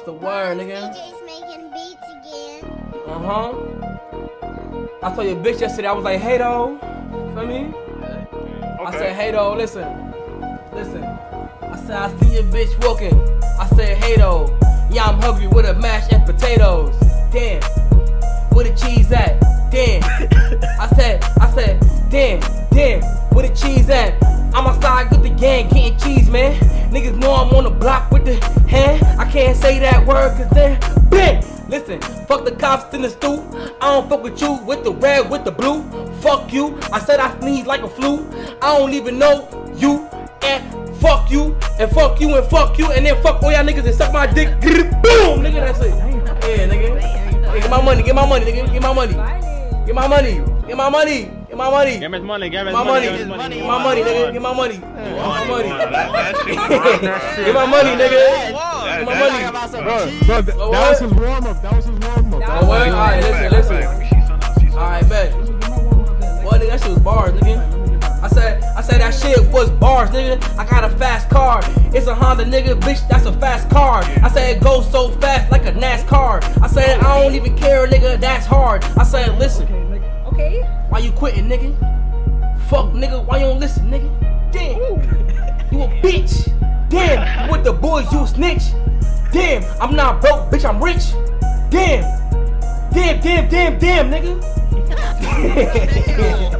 It's the word, nigga. DJ's making beats again. Uh huh. I saw your bitch yesterday. I was like, hey, though. Feel me? I said, hey, though, listen. Listen. I said, I see your bitch walking. I said, hey, though. Yeah, I'm hungry with a mashed and potatoes. Damn. Where the cheese at? Cops in the stoop. I don't fuck with you with the red, with the blue. Fuck you. I said I sneeze like a flu. I don't even know you. And fuck you. And fuck you and fuck you. And then fuck all y'all niggas and suck my dick. Boom, nigga, that's it. Yeah, nigga. Hey, get my money, get my money, nigga. Get my money. Get my money. Get my money. Get my money. Give him his money. Give Get his my money. money. Give him Get my money, nigga. Get my money. Get my money. That, that shit was That shit Get my money, nigga. That, Get my money. shit- about some Bro, bro, that was his warm up. That was his warm up. Nigga. I got a fast car. It's a Honda, nigga, bitch. That's a fast car. I said it goes so fast like a NASCAR. I said I don't even care, nigga. That's hard. I said, listen, Okay. why you quitting, nigga? Fuck, nigga. Why you don't listen, nigga? Damn, you a bitch. Damn, with the boys, you a snitch. Damn, I'm not broke, bitch. I'm rich. Damn, damn, damn, damn, damn, nigga.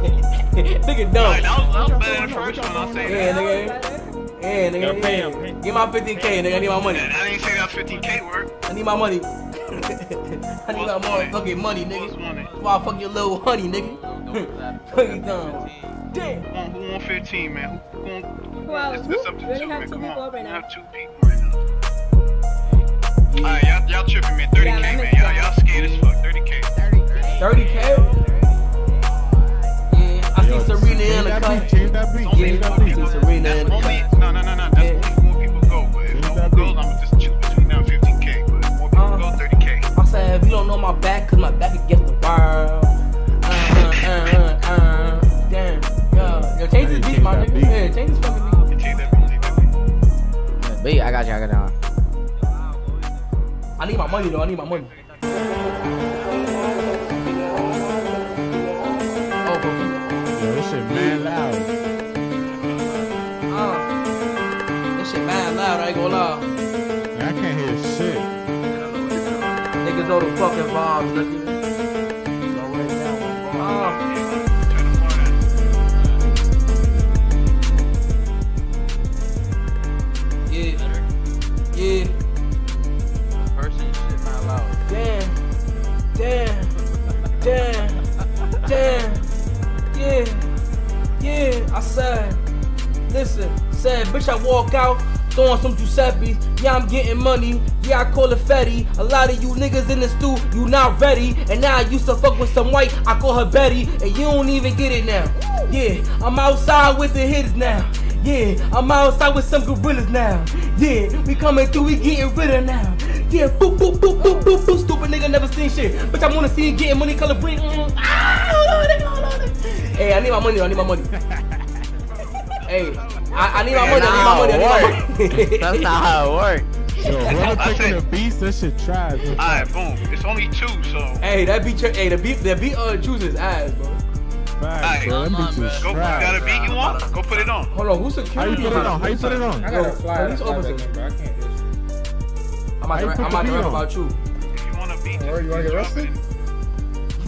nigga dumb. Right, that was, that was better than the I say yeah, that. Nigga. Yeah, nigga. Yeah, nigga. Give my 15K, nigga. I need my money. Yeah, I didn't say that 15K work. I need my money. I need my motherfucking money, nigga. That's why I fuck your little honey, nigga. Fuck you dumb. Damn. Who won, 15, man? Who, who won? Well, up to we two, have man. two Come people on. up right now. We have two people right now. Alright, y'all tripping, man. 30K, man. Y'all scared as fuck. 30K. 30K? 30K? B, I got you. I got you. I need my money though. I need my money. Oh. Yo, this shit mad loud. Uh, this shit mad loud. I ain't gonna lie. I can't hear shit. Niggas know the fucking vibes, nigga. I said, listen, said, bitch, I walk out throwing some Giuseppe's. Yeah, I'm getting money. Yeah, I call it Fetty. A lot of you niggas in the stew, you not ready. And now I used to fuck with some white, I call her Betty, and you don't even get it now. Yeah, I'm outside with the hitters now. Yeah, I'm outside with some gorillas now. Yeah, we coming through, we getting rid of now. Yeah, boop, boop, boop, boop, boop, boop. Stupid nigga never seen shit. But I wanna see you getting money, color green. Mm. Ah. Hey, I need my money, I need my money. hey, I, I need my money, I need my money, I need my money. That's not how it works. Yo, whoever I picking said- the beats, that shit trash. bro. Alright, boom. It's only two, so. hey, that beat, hey, the beat, the beat, uh, chooses ass, bro. Facts, bro. Them beats is Go, you got a beat you want? Go put it on. Hold on, who's a curious? How you put it on? How you put it on? I gotta fly. police fly officer. back, bro. I can't just. I'm about How to, you rap- put I'm the about to rap about you. If you want a beat, Or you wanna get arrested?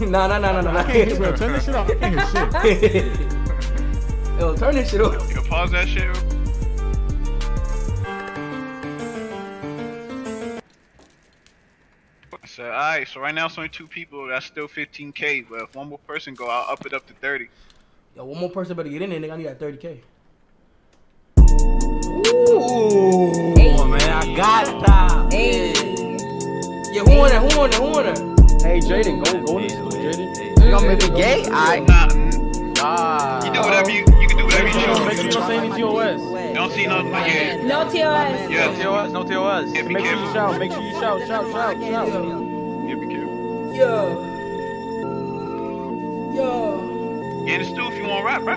nah, nah, nah, nah, nah, I can't hear, bro. Turn this shit off. I can't hear shit. Yo, turn this shit off. You can pause that shit. I said, alright, so right now it's only two people, that's still 15k, but if one more person go, I'll up it up to 30. Yo, one more person better get in there, nigga. I need that 30k. Ooh. Come on, man. I got that. Hey. Yeah, who on that? Who on that? Who on that? Hey, Jaden, go, go in the school, Jaden. You gonna make me gay? Alright. Nah, You don't see no, no yeah. No TOS. Yeah, No TOS, no TOS. Yeah, be Make sure you shout, make sure you shout, shout, shout, shout. Yeah, be careful. Yo. Yo. Get in the stew if you want to rap, bro.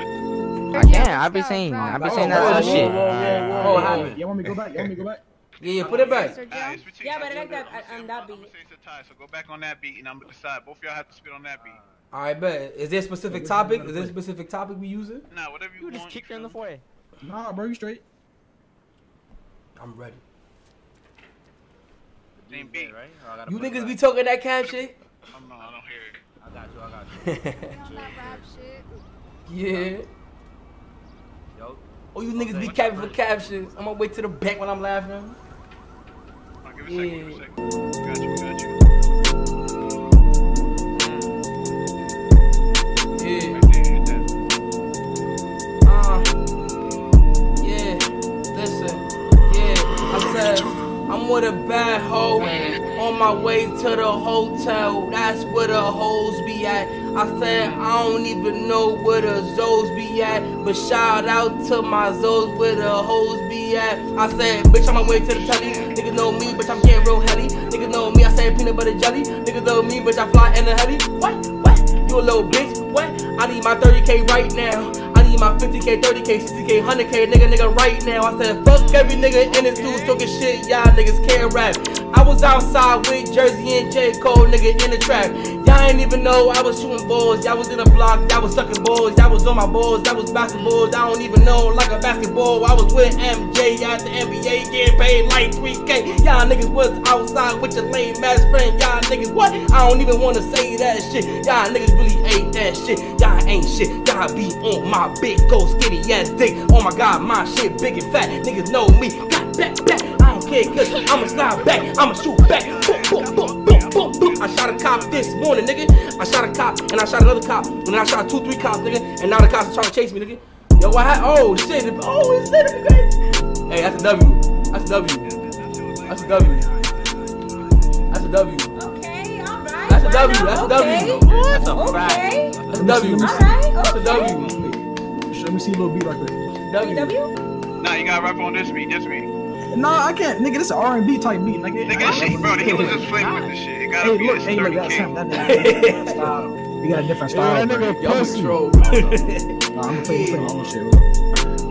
I can't. I be saying, I be saying that Whoa, other whoa, shit. whoa, whoa, whoa, What happened? You want me to go back? You want me to go back? Yeah, yeah, put it back. Sir Joe? Alright, it's between- Yeah, but I I'm like that on- say- on that I'm gonna beat. say it's a tie, so go back on that beat and I'm gonna decide. Both of y'all have to spit on that beat. All right, bet. Is there a specific topic? Is there a specific topic we using? Nah, whatever you, You just want. kicked her in the forehead. Nah, bro, you straight. I'm ready. Name beat. right? Oh, or You niggas be talking that cap shit? I'm not, I don't hear it. I got you. I got you. On that rap shit. yeah. Yo, Oh, you niggas be capping for captions. I'm gonna wait to the back when I'm laughing. I'll give it a second. Give it a Yeah. With a bad hoe, on my way to the hotel, that's where the hoes be at. I said, I don't even know where the Zoes be at, but shout out to my Zoes where the hoes be at. I said, bitch, I'm on my way to the telly, niggas know me, bitch, I'm getting real heavy. Niggas know me, I said peanut butter jelly, niggas know me, bitch, I fly in the heli. What, what, you a little bitch, what? I need my 30k right now. Need my 50k, 30k, 60k, 100k, nigga, nigga, right now. I said, fuck every nigga in this dude talking shit, y'all niggas can't rap. I was outside with Jersey and J. Cole, nigga, in the trap. Y'all ain't even know I was shooting balls. Y'all was in a block, y'all was sucking balls. Y'all was on my balls, y'all was basketballs. I don't even know like a basketball. I was with MJ at the NBA, getting paid like 3K. Y'all niggas was outside with your lame ass friend. Y'all niggas, what? I don't even wanna say that shit. Y'all niggas really ain't that shit. Y'all ain't shit. Y'all be on my big, gold, skinny ass dick. Oh my god, my shit big and fat. Niggas know me. Got back, back. I don't care, cause I'ma slide back. I'ma shoot back. Boom, boom, boom. I shot a cop this morning, nigga. I shot a cop, and I shot another cop, and then I shot two, three cops, nigga. And now the cops are trying to chase me, nigga. Yo, what happened? Oh, shit. Oh, it's that great. Hey, that's a W. That's a W. That's a W. That's a W. Okay, alright. That's a W, that's a not? W. Okay. That's a fact. Okay. That's a W. Alright, That's a okay. W. Let me see a little beat right quick. W. W? Nah, you gotta rap on this beat. This beat. Nah, I can't, nigga. This is R&B type beat, nigga. Nigga, shit, bro. He was just playing with this shit. It gotta Hey, be look, hey, look, that's him. That nigga. style. He got a different Yeah, style. that nigga Y'all pussy. control. Nah, I'm gonna play, play my own shit. Look.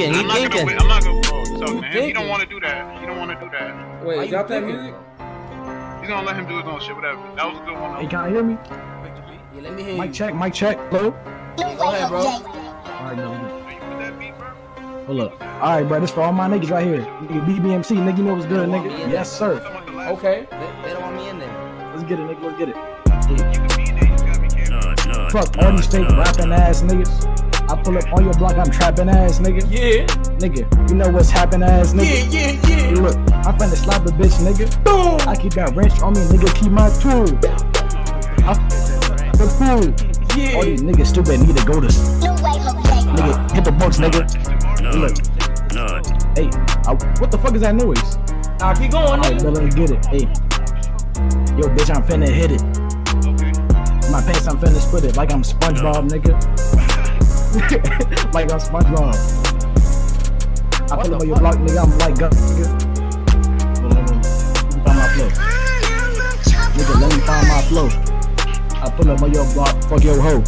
Thinking, he I'm not Gonna, thinking. wait- I'm not gonna bro, you talking to him. He thinking? don't want to do that. He don't want to do that. Wait, Why is y'all you playing thinking? music? He's gonna let him do his own shit, whatever. That was a good one. Hey, though. can I hear me? Yeah, let me hear Mic you. check, mic check. Hello? No Go ahead, bro. Alright, no. Are you with that beat, bro? Hold up. Alright, bro, this for all my niggas right here. Nigga, BBMC, nigga, you know what's good, nigga? Yes, sir. Someone the last Okay. They, they don't want me in there. Let's get it, nigga, let's get it. You can be in there. You just gotta be careful. Fuck all these fake rapping ass niggas. I pull up on your block, I'm trapping ass nigga. Yeah. Nigga, you know what's happening ass Yeah, nigga. yeah, Hey, yeah. look, I'm finna slap a bitch, nigga. Boom. I keep that wrench on me, nigga, keep my tool. I the fool. All Yeah. these niggas stupid need to go to s- No way, Jose. nigga, hit the books, nigga. Look, hey, I, what the fuck is that noise? Nah, keep going, Alright, nigga. bro, let me get it. Hey, yo, bitch, I'm finna hit it. Okay. My pants, I'm finna split it like I'm SpongeBob, nigga. like I'm SpongeBob. I pull up on your block, nigga. I'm like gut, nigga. Hold on, hold. Let me find my flow. Nigga, let me find my flow. I pull up on your block, fuck your hoe.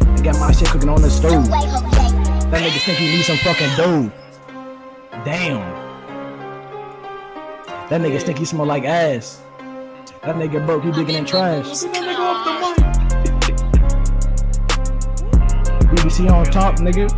I got my shit cooking on the stove. That nigga think he need some fucking dough. Damn. That nigga think he smell like ass. That nigga broke, he digging in trash. BBC on top, nigga.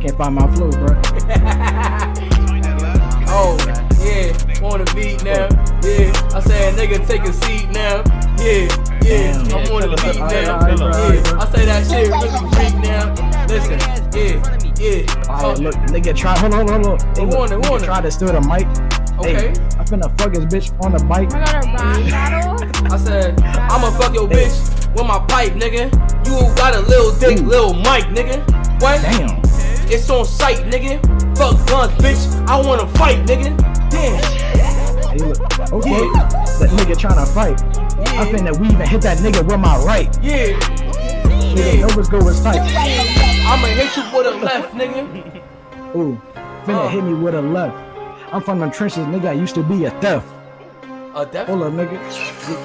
Can't find my flow, bro. Join that last Oh, yeah. On the beat now. Yeah. I said, nigga, take a seat now. Yeah, yeah. I'm on the beat now. alright, alright, Yeah. I say that shit really freak now. Listen. Yeah, yeah. Alright, Oh, look, nigga, try. Hold on, hold on, hold on. Hey, Go look, on, go nigga. Try to steal the mic. Okay. Hey, I finna fuck his bitch on the bike. I got a rhyme battle. I said, I'ma fuck your bitch. With my pipe, nigga. You got a little dick, Ooh. little Mike, nigga. What? Damn. It's on sight, nigga. Fuck guns, bitch. I wanna fight, nigga. Damn. Hey, look. Okay. Yeah. That nigga tryna fight. Yeah. I finna weave and hit that nigga with my right. Yeah. Nigga, Yeah. Novas go is tight. I'ma hit you with a left, nigga. Ooh. Finna Uh. hit me with a left. I'm from the trenches, nigga. I used to be a theft. A death. Hold up, nigga.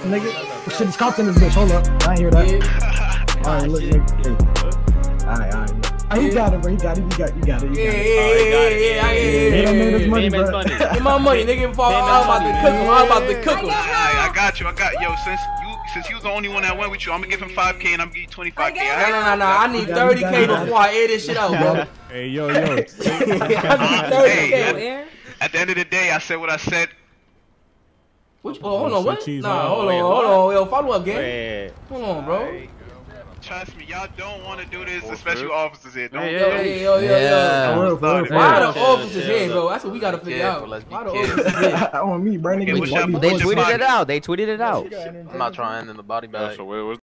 Nigga. Shit is cops in this bitch. Hold up. I hear that. Yeah. Alright, look, nigga. Hey. Alright, alright. Oh, he got it, bro. He got it. He got, you got it. You got yeah, it. yeah, yeah, yeah, yeah, He yeah, done made his money, Payment bro. money. Get my money, nigga. Before I'm about to cook him. I'm about to cook him. I, I got you. I got yo. Since you since you was the only one that went with you, I'm gonna give him 5k and I'm gonna give you 25k. No, alright? no, no, no. I need You got it, you 30k got before I air this shit out, bro. Hey, yo, yo. I need 30k. At the end of the day, I said what I said. Which, oh, hold on, what? Nah, on. hold Wait, on, hold on. Yo, follow up, gang. Yeah. Hold on, bro. Trust me, y'all don't want to do this, the special officers here. Don't. Yeah, Yo, yeah, yo, yo, yo, Yeah. yo. For real, for real, for Why the Chill, officers here, bro? That's what we gotta figure careful, out. let's be Why the officers here? On me, bro. Nigga, Okay, what's white up, me boys? They tweeted it out. They tweeted it out. I'm not trying in the body bag. So where, where's